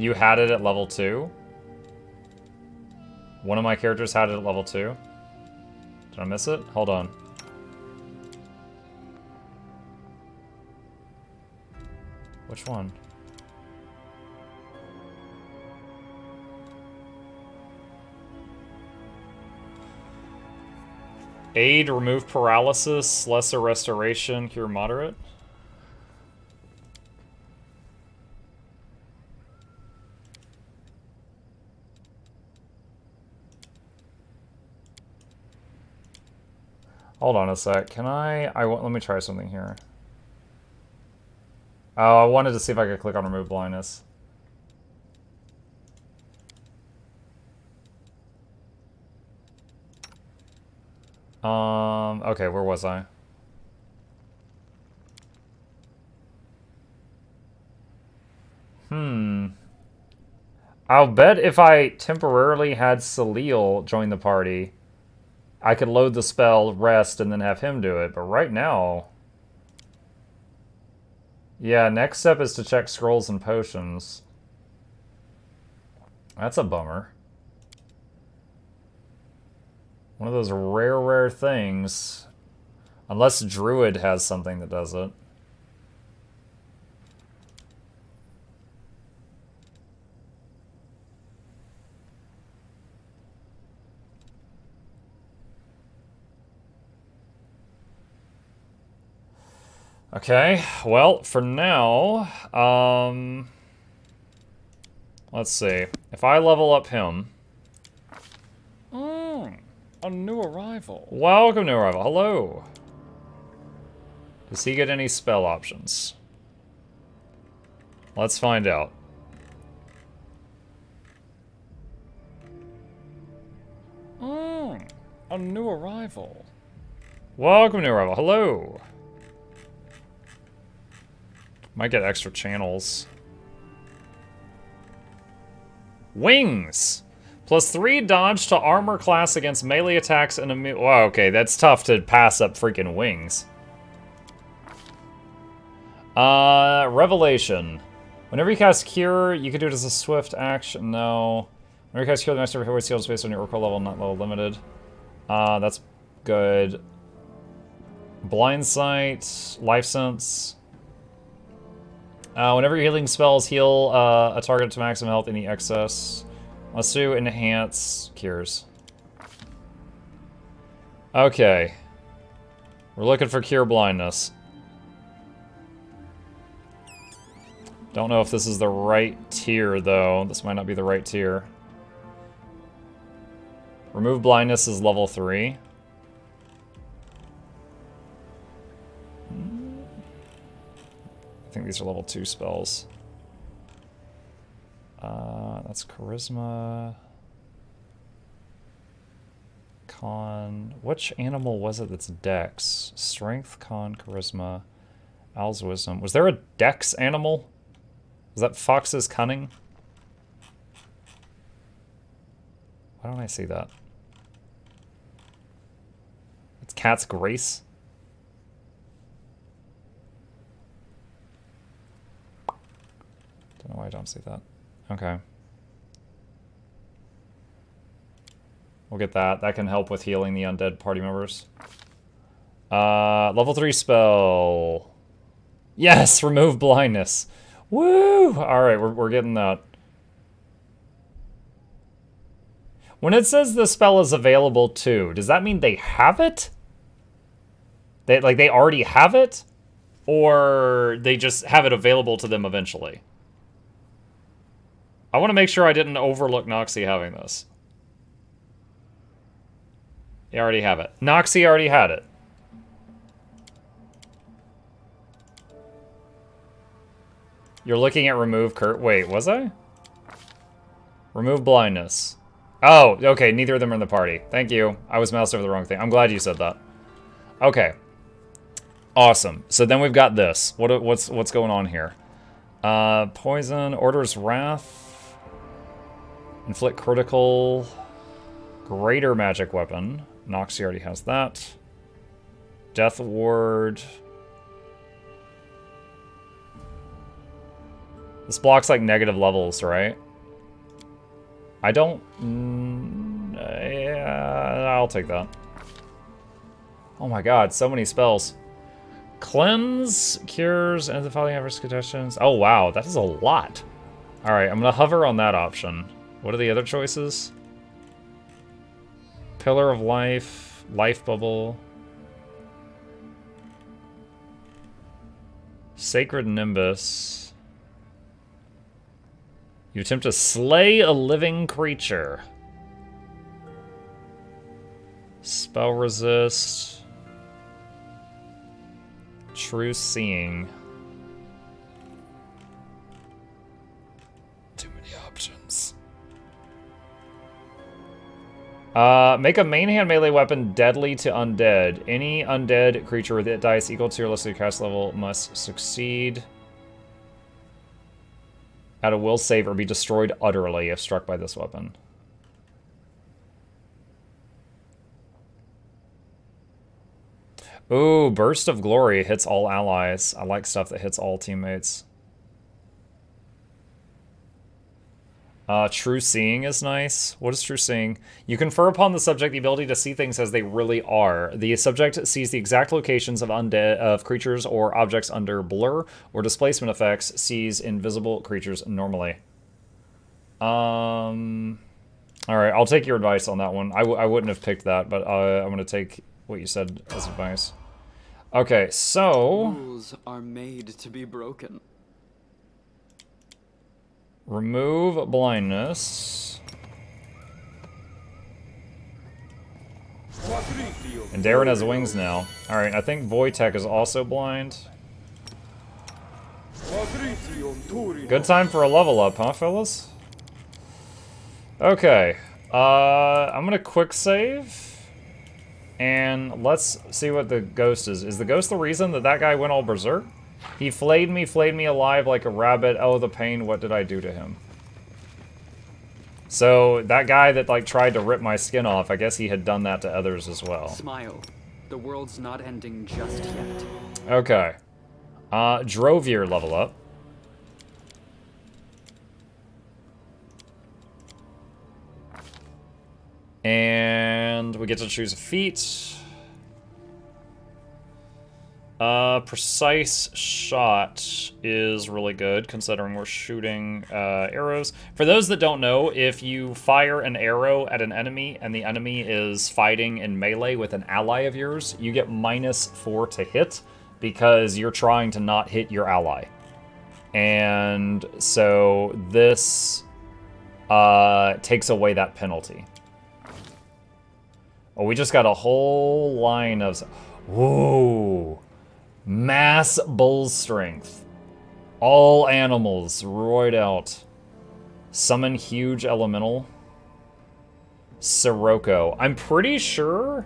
You had it at level 2? One of my characters had it at level 2? Did I miss it? Hold on. Which one? Aid, remove paralysis, lesser restoration, cure moderate. Hold on a sec. Can I... I let me try something here. Oh, I wanted to see if I could click on remove blindness. Um, okay, where was I? Hmm. I'll bet if I temporarily had Salil join the party, I could load the spell, rest, and then have him do it. But right now... Yeah, next step is to check scrolls and potions. That's a bummer. One of those rare, rare things. Unless Druid has something that does it. Okay, well, for now, um, let's see. If I level up him... Mm, a new arrival. Welcome, new arrival. Hello. Does he get any spell options? Let's find out. Mm, a new arrival. Welcome, new arrival. Hello. Might get extra channels. Wings! Plus three dodge to armor class against melee attacks and a... Wow, okay, that's tough to pass up freaking wings. Uh, Revelation. Whenever you cast Cure, you can do it as a swift action. No. Whenever you cast Cure, the master Hero seals based on your Oracle level, not level limited. Uh, that's good. Blind Sight, Life Sense. Uh, whenever your healing spells heal uh, a target to maximum health, any excess. Let's do enhance cures. Okay. We're looking for cure blindness. Don't know if this is the right tier, though. This might not be the right tier. Remove blindness is level 3. I think these are level 2 spells. Uh, that's Charisma. Con. Which animal was it that's Dex? Strength, Con, Charisma, Owl's Wisdom. Was there a Dex animal? Was that Fox's Cunning? Why don't I see that? It's Cat's Grace? Don't know why I don't see that. Okay. We'll get that. That can help with healing the undead party members. Uh, level 3 spell. Yes! Remove blindness. Woo! Alright, we're, we're getting that. When it says the spell is available too, does that mean they have it? They Like, they already have it? Or they just have it available to them eventually? I want to make sure I didn't overlook Noxie having this. You already have it. Noxie already had it. You're looking at remove curse. Wait, was I? Remove blindness. Oh, okay, neither of them are in the party. Thank you. I was moused over the wrong thing. I'm glad you said that. Okay. Awesome. So then we've got this. What what's what's going on here? Uh, poison, orders wrath. Inflict critical. Greater magic weapon. Noxie already has that. Death ward. This blocks like negative levels, right? I don't... Mm, yeah, I'll take that. Oh my god, so many spells. Cleanse, cures, and the following average conditions. Oh wow, that is a lot. Alright, I'm gonna hover on that option. What are the other choices? Pillar of Life, Life Bubble. Sacred Nimbus. You attempt to slay a living creature. Spell resist. True seeing. Uh, make a main hand melee weapon deadly to undead. Any undead creature with hit dice equal to your listed cast level must succeed at a will save or be destroyed utterly if struck by this weapon. Ooh, Burst of Glory hits all allies. I like stuff that hits all teammates. Uh, true Seeing is nice. What is True Seeing? You confer upon the subject the ability to see things as they really are. The subject sees the exact locations of undead of creatures or objects under blur or displacement effects. Sees invisible creatures normally. Um. All right, I'll take your advice on that one. I w I wouldn't have picked that, but uh, I'm going to take what you said as advice. Okay, so... Rules are made to be broken. Remove blindness. And Daeran has wings now. Alright, I think Wojtek is also blind. Good time for a level up, huh, fellas? Okay. Uh, I'm gonna quick save. And let's see what the ghost is. Is the ghost the reason that that guy went all berserk? He flayed me, flayed me alive like a rabbit. Oh, the pain, what did I do to him? So, that guy that, like, tried to rip my skin off, I guess he had done that to others as well. Smile. The world's not ending just yet. Okay. Uh, Drovier level up. And we get to choose a feat. Uh, precise shot is really good, considering we're shooting uh, arrows. For those that don't know, if you fire an arrow at an enemy and the enemy is fighting in melee with an ally of yours, you get minus four to hit because you're trying to not hit your ally. And so this uh, takes away that penalty. Oh, we just got a whole line of... Whoa! Mass bull strength. All animals roid out. Summon huge elemental. Sirocco. I'm pretty sure...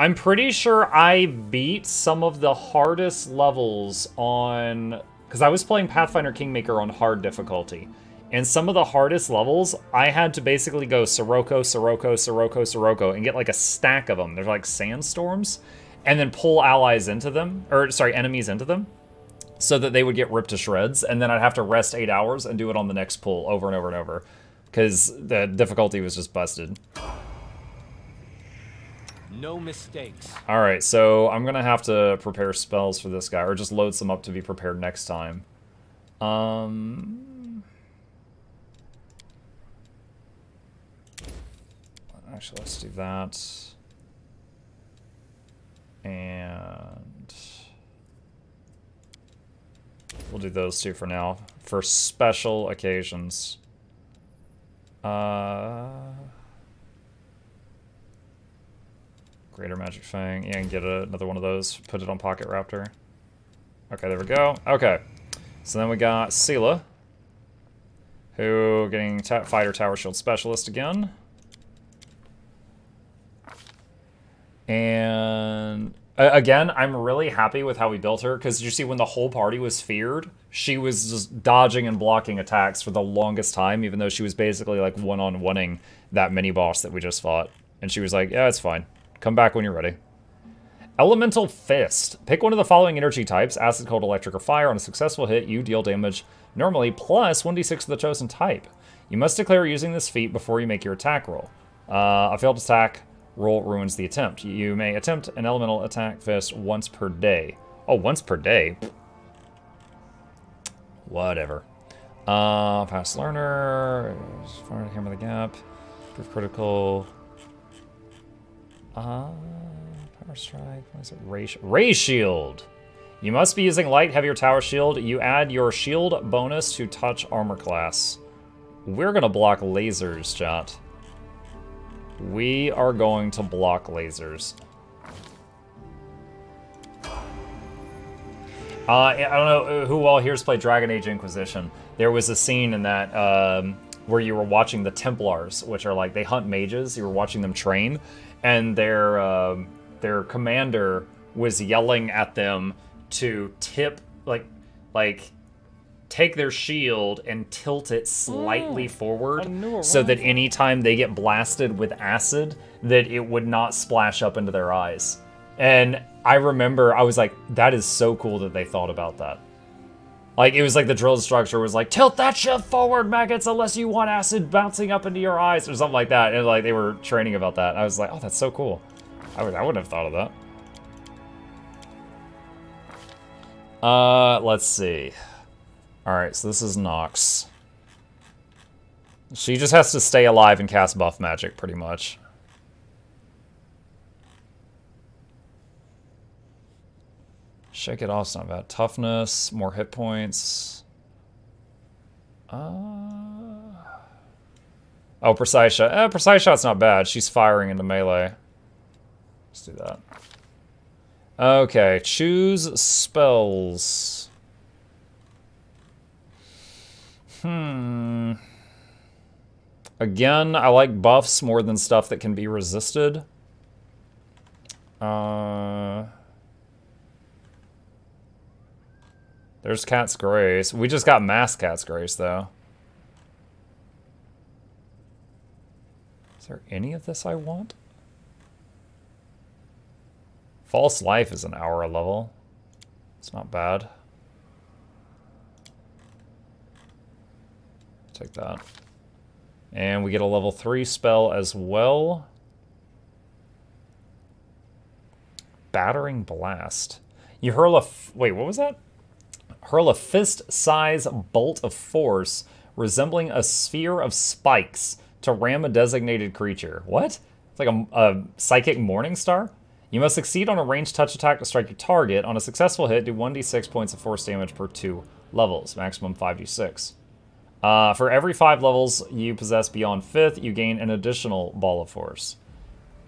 I'm pretty sure I beat some of the hardest levels on... Because I was playing Pathfinder Kingmaker on hard difficulty. And some of the hardest levels, I had to basically go Sirocco, Sirocco, Sirocco, Sirocco, and get like a stack of them. They're like sandstorms. And then pull allies into them, or sorry, enemies into them, so that they would get ripped to shreds. And then I'd have to rest eight hours and do it on the next pull over and over and over. Because the difficulty was just busted. No mistakes. Alright, so I'm gonna have to prepare spells for this guy, or just load some up to be prepared next time. Um... Actually, let's do that. And we'll do those two for now. For special occasions. Uh, Greater Magic Fang. Yeah, and get a, another one of those. Put it on Pocket Raptor. Okay, there we go. Okay. So then we got Seelah. Who getting Fighter Tower Shield Specialist again. And again, I'm really happy with how we built her because you see when the whole party was feared, she was just dodging and blocking attacks for the longest time, even though she was basically like one-on-oneing that mini boss that we just fought. And she was like, yeah, it's fine. Come back when you're ready. Elemental Fist. Pick one of the following energy types, acid, cold, electric, or fire. On a successful hit, you deal damage normally plus 1d6 of the chosen type. You must declare using this feat before you make your attack roll. Uh, a failed attack roll ruins the attempt. You may attempt an elemental attack fist once per day. Oh, once per day? Whatever. Uh, fast learner, fire to hammer the gap, proof critical. Uh, power strike, what is it? Ray, Ray shield. You must be using light, heavier tower shield. You add your shield bonus to touch armor class. We're gonna block lasers, chat. We are going to block lasers. Uh, I don't know who all here's played Dragon Age Inquisition. There was a scene in that um, where you were watching the Templars, which are like they hunt mages. You were watching them train, and their um their commander was yelling at them to tip like like take their shield and tilt it slightly forward so that anytime they get blasted with acid that it would not splash up into their eyes. And i remember i was like that is so cool that they thought about that. Like it was like the drill instructor was like tilt that shit forward maggots unless you want acid bouncing up into your eyes or something like that. And like they were training about that. I was like oh that's so cool. I, would, I wouldn't have thought of that. Uh let's see Alright, so this is Nox. She just has to stay alive and cast buff magic, pretty much. Shake it off's not bad. Toughness, more hit points. Uh... Oh, precise shot. Eh, precise shot's not bad. She's firing into melee. Let's do that. Okay, choose spells. Hmm. Again, I like buffs more than stuff that can be resisted. Uh, there's Cat's Grace. We just got Mass Cat's Grace, though. Is there any of this I want? False Life is an hour level. It's not bad. Take that. And we get a level 3 spell as well. Battering Blast. You hurl a... Wait, what was that? Hurl a fist-size bolt of force resembling a sphere of spikes to ram a designated creature. What? It's like a, a psychic morning star? You must succeed on a ranged touch attack to strike your target. On a successful hit, do 1d6 points of force damage per two levels, maximum 5d6. Uh, for every five levels you possess beyond fifth, you gain an additional ball of force.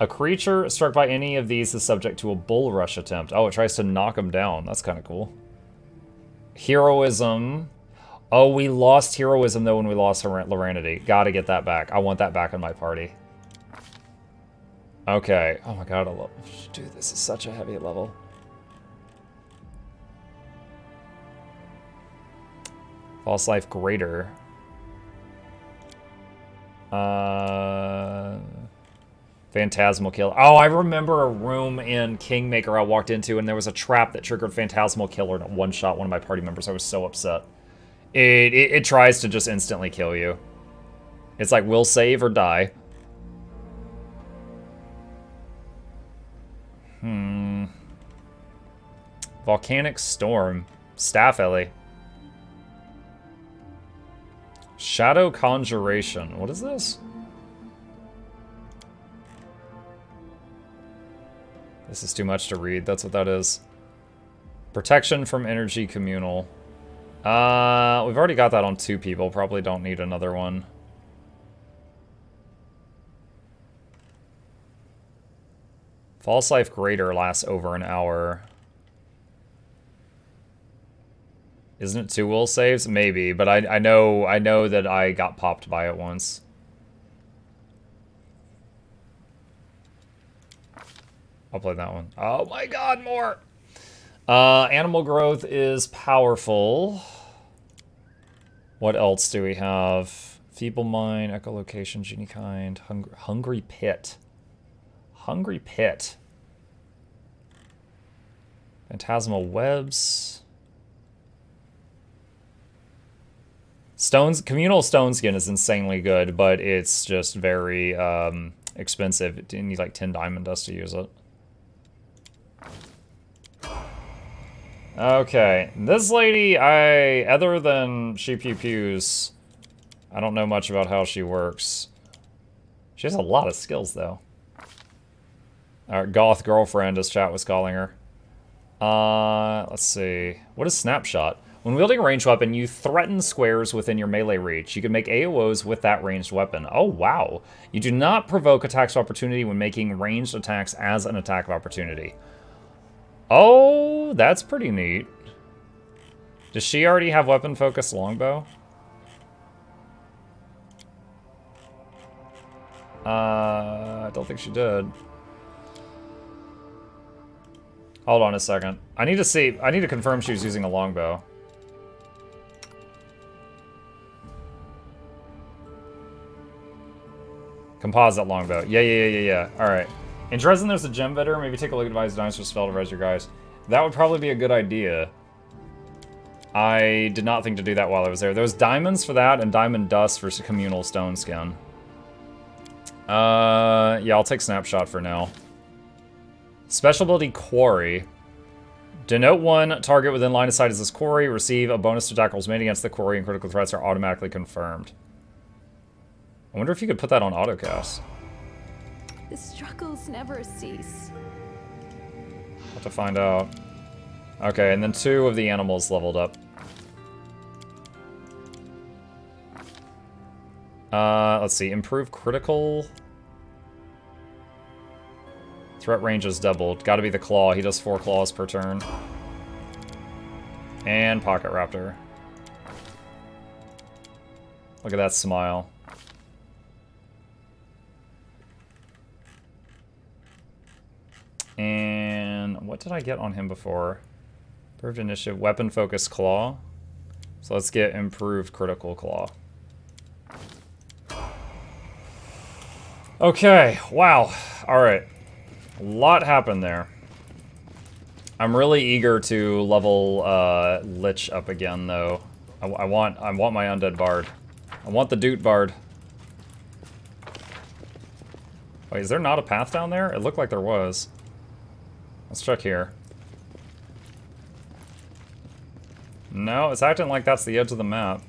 A creature struck by any of these is subject to a bull rush attempt. Oh, it tries to knock him down. That's kind of cool. Heroism. Oh, we lost heroism though when we lost Loranity. Gotta get that back. I want that back in my party. Okay. Oh my god, I love... Dude, this is such a heavy level. False Life Greater. Uh, Phantasmal Killer. Oh, I remember a room in Kingmaker I walked into, and there was a trap that triggered Phantasmal Killer and one-shot one of my party members. I was so upset. It, it, it tries to just instantly kill you. It's like, we'll save or die. Hmm. Volcanic Storm. Staff Ellie. Shadow Conjuration. What is this? This is too much to read. That's what that is. Protection from Energy Communal. Uh, we've already got that on two people. Probably don't need another one. False Life Greater lasts over an hour. Isn't it two will saves? Maybe, but I I know I know that I got popped by it once. I'll play that one. Oh my god, more! Uh, animal growth is powerful. What else do we have? Feeble Mind, Echolocation, Genie Kind, Hungry, Hungry Pit. Hungry Pit. Phantasmal webs. Stones communal stone skin is insanely good, but it's just very um, expensive. You need like 10 diamond dust to use it. Okay, this lady, I other than she pew pews, I don't know much about how she works. She has a lot of skills though. Our goth girlfriend, as chat was calling her. Uh, let's see. What is snapshot? When wielding a ranged weapon, you threaten squares within your melee reach. You can make AOs with that ranged weapon. Oh, wow. You do not provoke attacks of opportunity when making ranged attacks as an attack of opportunity. Oh, that's pretty neat. Does she already have weapon focus longbow? Uh, I don't think she did. Hold on a second. I need to see, I need to confirm she was using a longbow. Composite longbow. Yeah, yeah, yeah, yeah, yeah. Alright. In Drezen, there's a gem vendor. Maybe take a look at Device Dinosaur spell to res your guys. That would probably be a good idea. I did not think to do that while I was there. There was diamonds for that and diamond dust for communal stone skin. Uh, yeah, I'll take snapshot for now. Special ability Quarry. Denote one target within line of sight as this quarry. Receive a bonus to attack rolls made against the quarry and critical threats are automatically confirmed. I wonder if you could put that on autocast. The struggles never cease. Have to find out. Okay, and then two of the animals leveled up. Uh, let's see. Improve critical. Threat range is doubled. Gotta be the claw. He does four claws per turn. And Pocket Raptor. Look at that smile. And what did I get on him before? Improved initiative, weapon focus claw. So let's get improved critical claw. Okay, wow. All right. A lot happened there. I'm really eager to level uh, Lich up again, though. I, I, want I want my undead bard. I want the Doot bard. Wait, is there not a path down there? It looked like there was. Let's check here. No, it's acting like that's the edge of the map.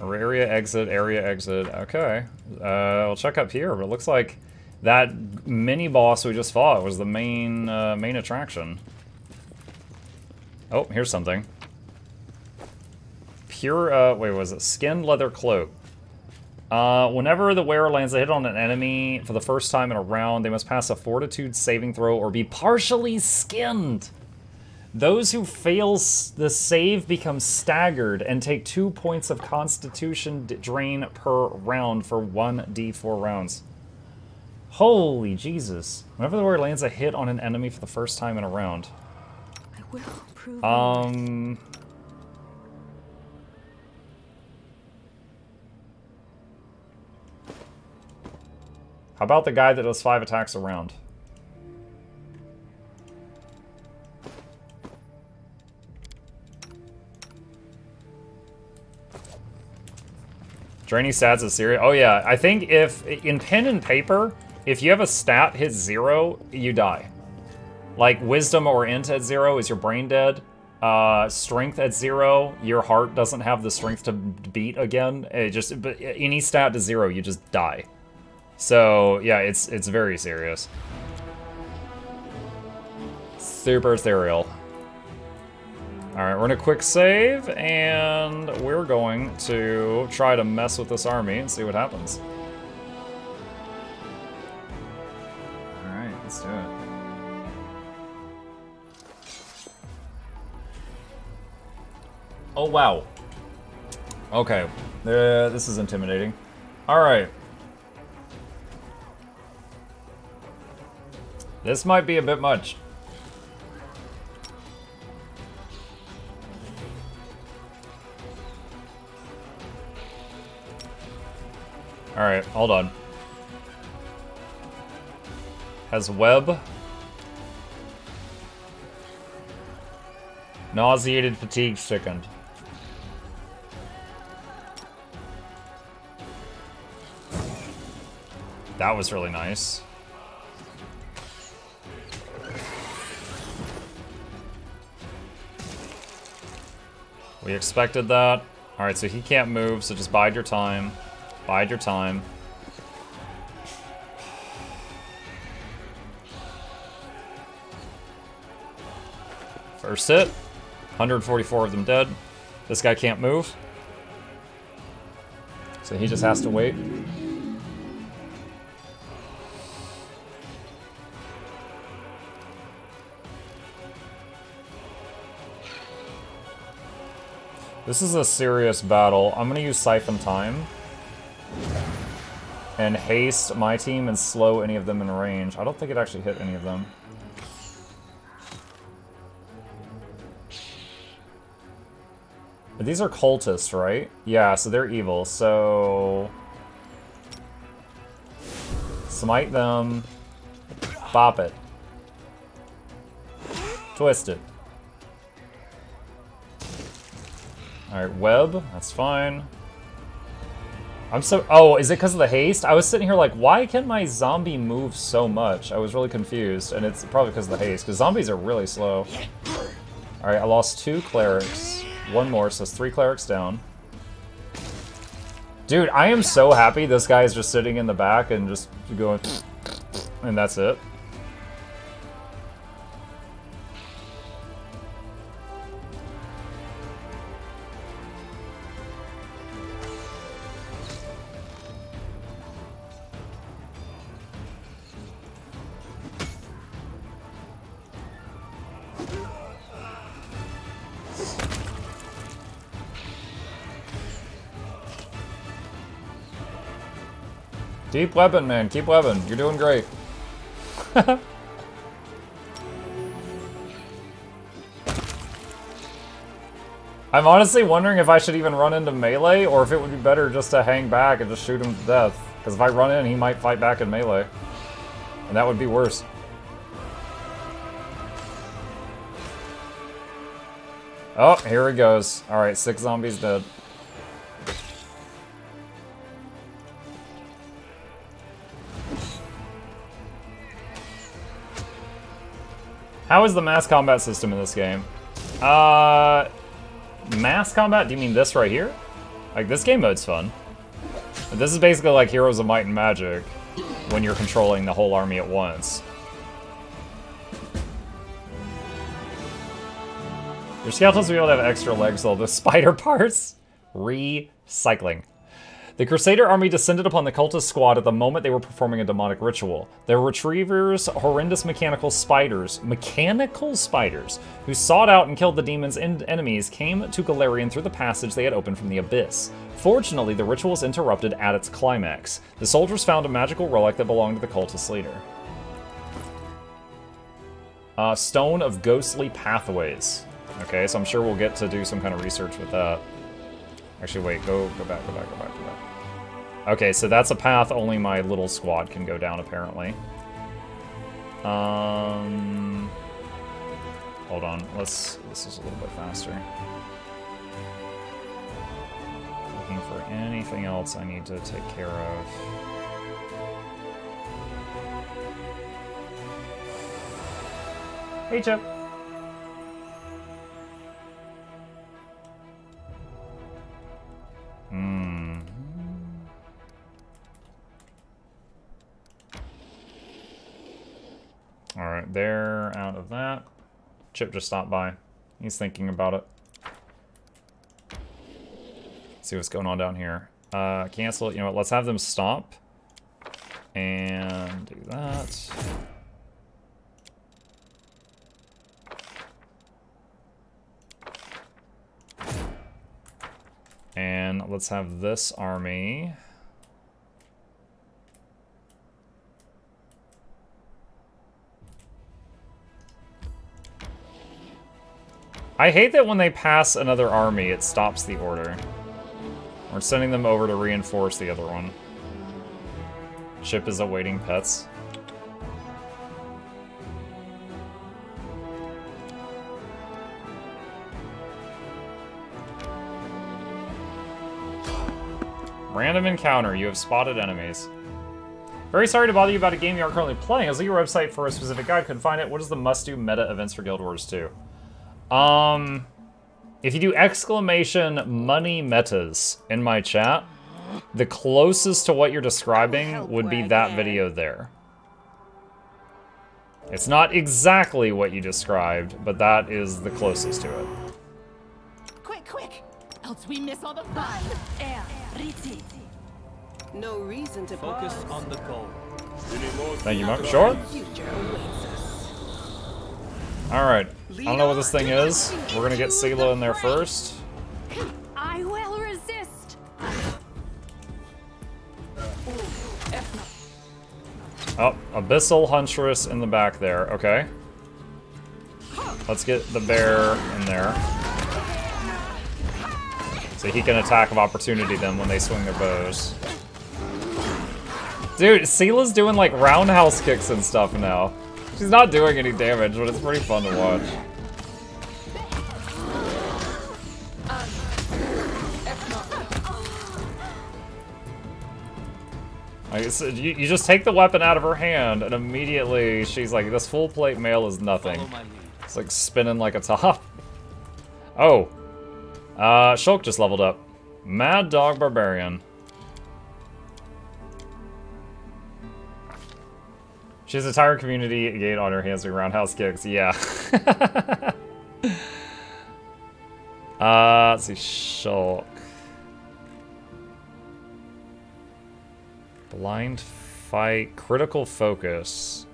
Area exit, area exit. Okay. Uh, we'll check up here, but it looks like that mini boss we just fought was the main uh, main attraction. Oh, here's something. Pure, uh, wait, was it? Skinned leather cloak. Uh, whenever the wearer lands a hit on an enemy for the first time in a round, they must pass a fortitude saving throw or be partially skinned. Those who fail the save become staggered and take two points of constitution drain per round for 1d4 rounds. Holy Jesus. Whenever the wearer lands a hit on an enemy for the first time in a round. I will prove Um... How about the guy that does five attacks a round? Draining stats is serious. Oh yeah, I think if, in pen and paper, if you have a stat hit zero, you die. Like wisdom or int at zero is your brain dead. Uh, strength at zero, your heart doesn't have the strength to beat again. It just, any stat to zero, you just die. So yeah, it's it's very serious. Super serial. Alright, we're gonna quick save, and we're going to try to mess with this army and see what happens. Alright, let's do it. Oh, wow. Okay, uh, this is intimidating. Alright. This might be a bit much. Alright, hold on. Has web. Nauseated, fatigue, sickened. That was really nice. We expected that. Alright, so he can't move, so just bide your time. Bide your time. First hit. 144 of them dead. This guy can't move. So he just has to wait. This is a serious battle. I'm gonna use Siphon Time. And haste my team and slow any of them in range. I don't think it actually hit any of them. These are cultists, right? Yeah, so they're evil, so... Smite them. Bop it. Twist it. Alright, web. That's fine. I'm so... Oh, is it because of the haste? I was sitting here like, why can my zombie move so much? I was really confused, and it's probably because of the haste, because zombies are really slow. Alright, I lost two clerics. One more, so it's three clerics down. Dude, I am so happy this guy is just sitting in the back and just going... And that's it. Keep weapon, man. Keep weapon. You're doing great. I'm honestly wondering if I should even run into melee, or if it would be better just to hang back and just shoot him to death. Because if I run in, he might fight back in melee. And that would be worse. Oh, here he goes. Alright, six zombies dead. How is the mass combat system in this game? Uh, mass combat? Do you mean this right here? Like, this game mode's fun. This is basically like Heroes of Might and Magic when you're controlling the whole army at once. Your skeletons will be able to have extra legs though. The spider parts? Recycling. The Crusader army descended upon the cultist squad at the moment they were performing a demonic ritual. Their retrievers, horrendous mechanical spiders, mechanical spiders, who sought out and killed the demon's en enemies, came to Golarion through the passage they had opened from the abyss. Fortunately, the ritual was interrupted at its climax. The soldiers found a magical relic that belonged to the cultist leader. Uh, Stone of Ghostly Pathways. Okay, so I'm sure we'll get to do some kind of research with that. Actually, wait, go go back, go back, go back, go back. Okay, so that's a path only my little squad can go down, apparently. Um, hold on, let's, this is a little bit faster. Looking for anything else I need to take care of. Hey, Chip. That. Chip just stopped by. He's thinking about it. see what's going on down here. Uh, cancel. You know what? Let's have them stop. And do that. And let's have this army. I hate that when they pass another army, it stops the order. We're sending them over to reinforce the other one. Ship is awaiting pets. Random encounter. You have spotted enemies. Very sorry to bother you about a game you are currently playing. I was at your website for a specific guide. Couldn't find it. What is the must-do meta events for Guild Wars 2? Um, if you do exclamation money metas in my chat, the closest to what you're describing would be that video there. It's not exactly what you described, but that is the closest to it. Quick, quick! Else we miss all the fun! Air, Rizzi. No reason to Focus pause. on the goal. Thank you, Mark. Sure? Future awaits us. Alright. I don't know what this thing is. We're gonna get Seelah in there first. I will resist. Oh, Abyssal Huntress in the back there. Okay. Let's get the bear in there. So he can attack of opportunity then when they swing their bows. Dude, Seelah's doing like roundhouse kicks and stuff now. She's not doing any damage, but it's pretty fun to watch. Like, you, you just take the weapon out of her hand, and immediately she's like, this full plate mail is nothing. Follow my lead. It's like spinning like a top. Oh. Uh, Shulk just leveled up. Mad Dog Barbarian. She has a entire community gate on her hands doing roundhouse kicks. Yeah. uh, let's see. Shulk. Blind fight. Critical focus.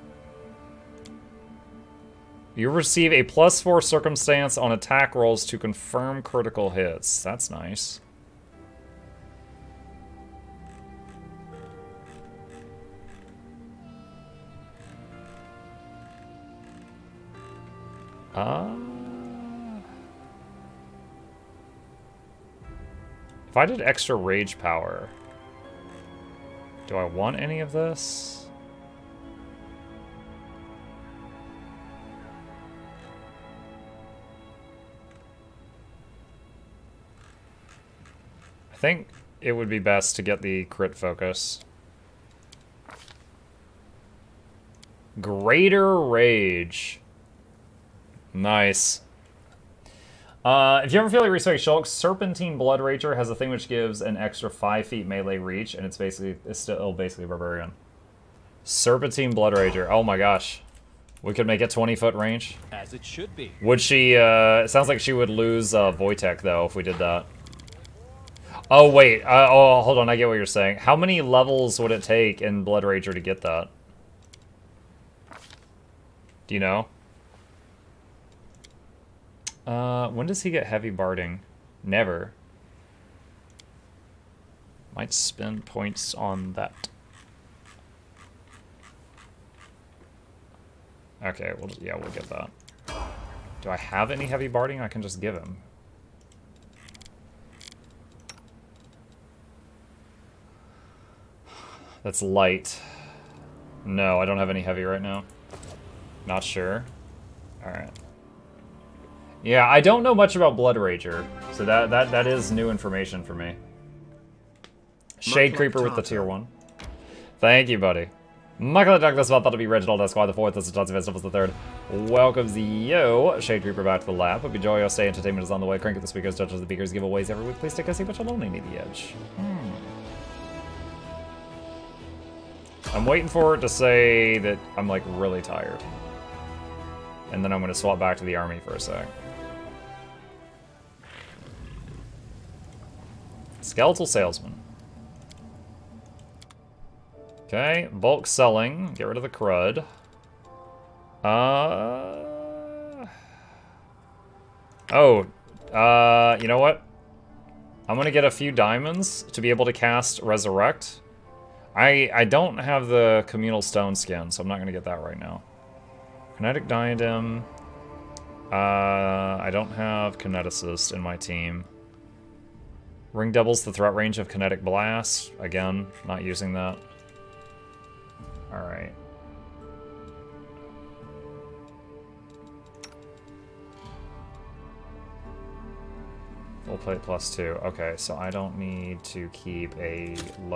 You receive a plus four circumstance on attack rolls to confirm critical hits. That's nice. Uh, if I did extra rage power, do I want any of this? I think it would be best to get the crit focus. Greater Rage. Nice. Uh, if you ever feel like resetting Shulk, Serpentine Blood Rager has a thing which gives an extra 5 feet melee reach, and it's basically it's still basically Barbarian. Serpentine Blood Rager. Oh my gosh. We could make it 20 foot range. As it should be. Would she, uh, it sounds like she would lose, uh, Wojtek, though, if we did that. Oh, wait, uh, oh, hold on, I get what you're saying. How many levels would it take in Blood Rager to get that? Do you know? Uh, when does he get heavy barding? Never. Might spend points on that. Okay, well, yeah, we'll get that. Do I have any heavy barding I can just give him? That's light. No, I don't have any heavy right now. Not sure. Alright. Yeah, I don't know much about Blood Rager, so that, that, that is new information for me. Shade like Creeper with the tier 1. Thank you, buddy. Michael this one thought to be Reginald Esquire the fourth, this is Johnson Vegetables the third. Welcomes yo, Shade Creeper back to the lab. Hope you enjoy your stay. Entertainment is on the way. Crank at the speakers, judges the beakers, giveaways every week. Please take a seat, but you'll only need the edge. Hmm. I'm waiting for it to say that I'm like really tired. And then I'm gonna swap back to the army for a sec. Skeletal salesman. Okay, bulk selling. Get rid of the crud. Uh. Oh, uh, you know what? I'm gonna get a few diamonds to be able to cast Resurrect. I I don't have the Communal Stone skin, so I'm not gonna get that right now. Kinetic Diadem. Uh, I don't have Kineticist in my team. Ring doubles the threat range of Kinetic Blast. Again, not using that. Alright. Full plate plus two. Okay, so I don't need to keep a low